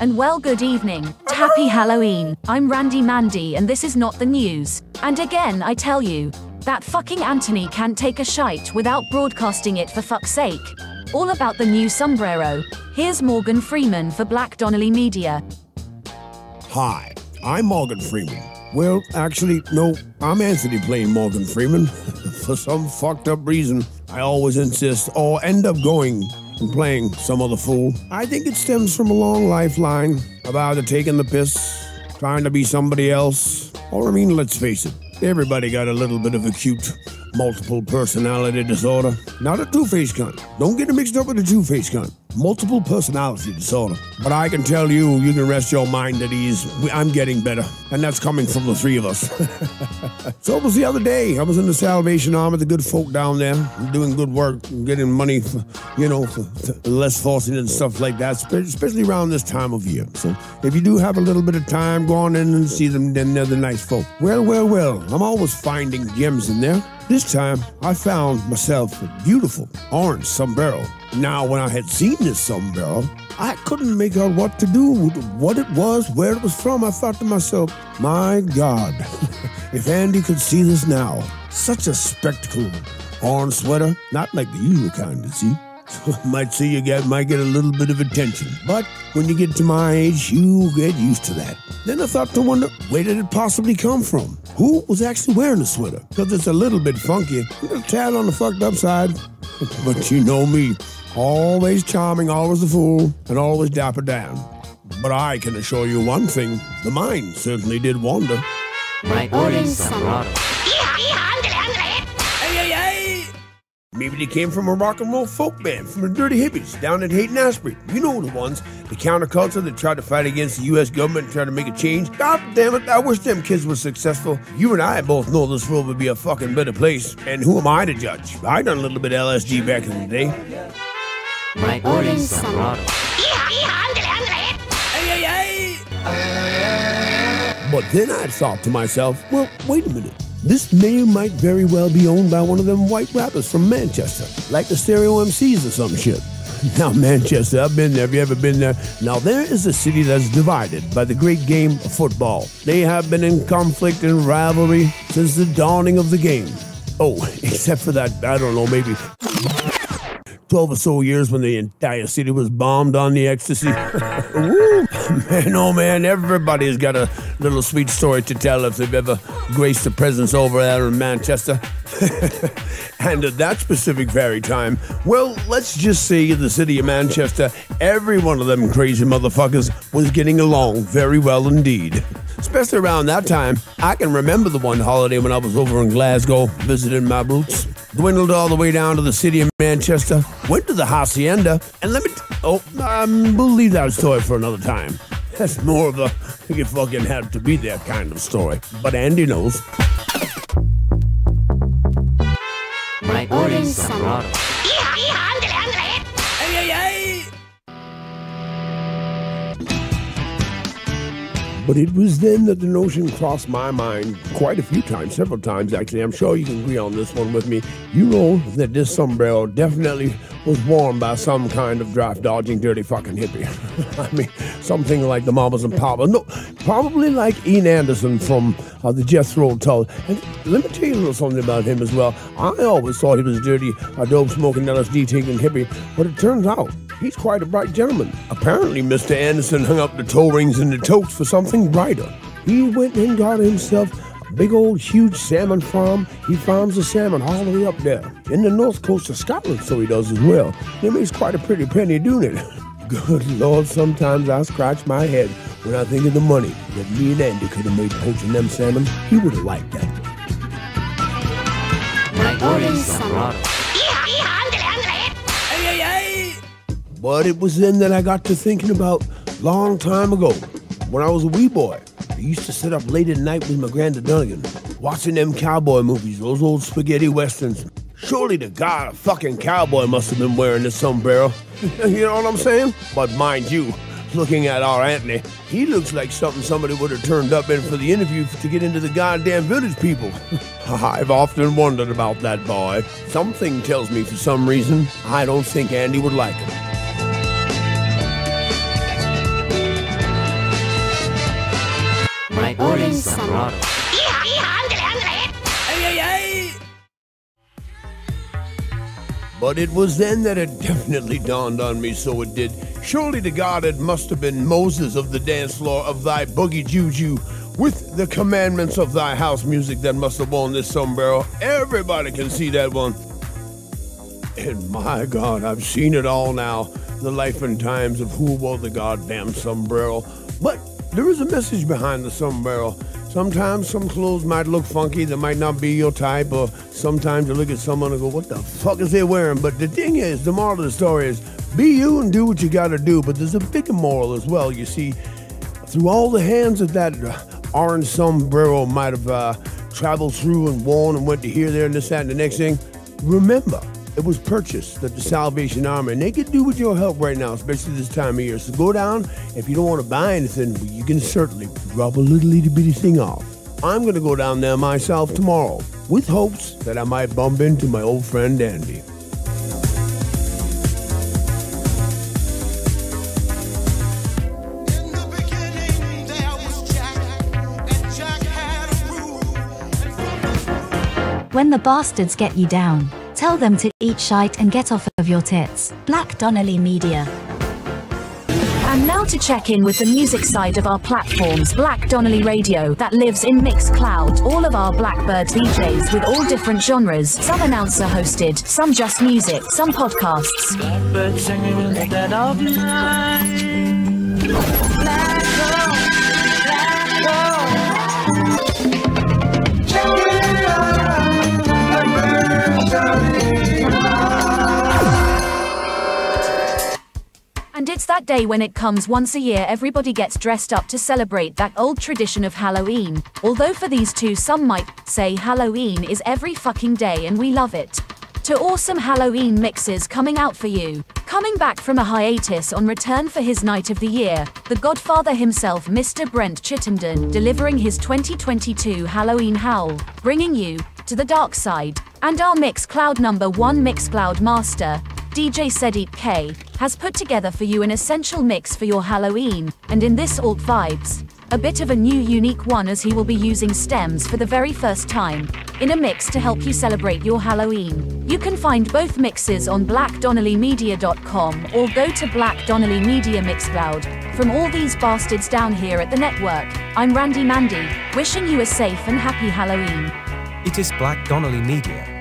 And well, good evening. Happy Halloween. I'm Randy Mandy, and this is not the news. And again, I tell you, that fucking Anthony can't take a shite without broadcasting it for fuck's sake. All about the new sombrero. Here's Morgan Freeman for Black Donnelly Media. Hi, I'm Morgan Freeman. Well, actually, no, I'm Anthony playing Morgan Freeman. For some fucked up reason, I always insist or end up going and playing some other fool. I think it stems from a long lifeline of either taking the piss, trying to be somebody else, or I mean, let's face it, everybody got a little bit of acute multiple personality disorder. Not a two-faced cunt. Don't get it mixed up with a two-faced cunt. Multiple personality disorder. But I can tell you, you can rest your mind at ease. I'm getting better, and that's coming from the three of us. so it was the other day. I was in the Salvation Army, the good folk down there, doing good work, getting money for, you know, for, for less fortunate and stuff like that, especially around this time of year. So if you do have a little bit of time, go on in and see them, then they're the nice folk. Well, well, well, I'm always finding gems in there. This time, I found myself a beautiful orange sombrero. Now, when I had seen this sombrero, I couldn't make out what to do with what it was, where it was from. I thought to myself, my God, if Andy could see this now, such a spectacle. Orange sweater, not like the usual kind, you see. might see you get might get a little bit of attention. But when you get to my age, you get used to that. Then I thought to wonder, where did it possibly come from? Who was actually wearing the sweater? Because it's a little bit funky, a tad on the fucked up side. but you know me, always charming, always a fool, and always dapper down. But I can assure you one thing, the mind certainly did wander. My orange Maybe they came from a rock and roll folk band from the Dirty Hippies down in Haight-Ashbury. You know the ones, the counterculture that tried to fight against the U.S. government and try to make a change. God damn it, I wish them kids were successful. You and I both know this world would be a fucking better place. And who am I to judge? I done a little bit of LSD back in the day. My orange sombrero. But then I thought to myself, well, wait a minute. This or might very well be owned by one of them white rappers from Manchester, like the Stereo MCs or some shit. Now, Manchester, I've been there. Have you ever been there? Now, there is a city that's divided by the great game of football. They have been in conflict and rivalry since the dawning of the game. Oh, except for that, I don't know, maybe 12 or so years when the entire city was bombed on the ecstasy. Woo! man, oh man, everybody's got a little sweet story to tell if they've ever graced a presence over there in Manchester. and at that specific very time, well, let's just say in the city of Manchester, every one of them crazy motherfuckers was getting along very well indeed. Especially around that time, I can remember the one holiday when I was over in Glasgow visiting my roots. Dwindled all the way down to the city of Manchester, went to the Hacienda, and let me. T- oh, um, we'll leave that story for another time. That's more of a you fucking have to be there kind of story. But Andy knows. My sombrero. But it was then that the notion crossed my mind quite a few times, several times actually. I'm sure you can agree on this one with me. You know that this sombrero definitely was worn by some kind of draft dodging, dirty fucking hippie. I mean, something like the Mamas and Papas. No, probably like Ian Anderson from uh, the Jethro Tull. And let me tell you a little something about him as well. I always thought he was dirty, a dope smoking, LSD taking hippie, but it turns out He's quite a bright gentleman. Apparently, Mr. Anderson hung up the toe rings and the totes for something brighter. He went and got himself a big old huge salmon farm. He farms the salmon all the way up there in the north coast of Scotland, so he does as well. He makes quite a pretty penny doing it. Good Lord, sometimes I scratch my head when I think of the money that me and Andy could have made poaching them salmon. He would have liked that. My orange sombrero. But it was then that I got to thinking about long time ago, when I was a wee boy. I used to sit up late at night with my granddad Dunnigan, watching them cowboy movies, those old spaghetti westerns. Surely the God, a fucking cowboy must have been wearing this sombrero. you know what I'm saying? But mind you, looking at our Anthony, he looks like something somebody would have turned up in for the interview to get into the goddamn village people. I've often wondered about that boy. Something tells me for some reason I don't think Andy would like him. But it was then that it definitely dawned on me, so it did. Surely to God it must have been Moses of the dance floor of thy boogie juju with the commandments of thy house music that must have worn this sombrero. Everybody can see that one. And my God, I've seen it all now. The life and times of who wore the goddamn sombrero. But there is a message behind the sombrero. Sometimes some clothes might look funky, that might not be your type, or sometimes you look at someone and go, what the fuck is they wearing? But the thing is, the moral of the story is, be you and do what you gotta do. But there's a bigger moral as well. You see, through all the hands that that uh, orange sombrero might have uh, traveled through and worn and went to here, there, and this, that, and the next thing, remember, it was purchased at the Salvation Army, and they could do with your help right now, especially this time of year. So go down. If you don't want to buy anything, you can certainly drop a little itty bitty thing off. I'm going to go down there myself tomorrow with hopes that I might bump into my old friend Andy. In the beginning, there was Jack, and Jack had a rule. When the bastards get you down, tell them to eat shite and get off of your tits. Black Donnelly Media. And now to check in with the music side of our platforms, Black Donnelly Radio, that lives in Mixcloud. All of our Blackbird DJs with all different genres, some announcer hosted, some just music, some podcasts. Blackbird singing in the dead of night. Day when it comes once a year, everybody gets dressed up to celebrate that old tradition of Halloween. Although for these two, some might say Halloween is every fucking day and we love it. To awesome Halloween mixes coming out for you. Coming back from a hiatus on return for his night of the year, the godfather himself, Mr. Brent Chittenden, delivering his 2022 Halloween Howl, bringing you to the dark side. And our Mixcloud number one Mixcloud master, DJ Sudeep K, has put together for you an essential mix for your Halloween, and in this alt vibes, a bit of a new unique one as he will be using stems for the very first time, in a mix to help you celebrate your Halloween. You can find both mixes on blackdonnellymedia.com or go to Black Donnelly Media Mixcloud. From all these bastards down here at the network, I'm Randy Mandy, wishing you a safe and happy Halloween. It is Black Donnelly Media,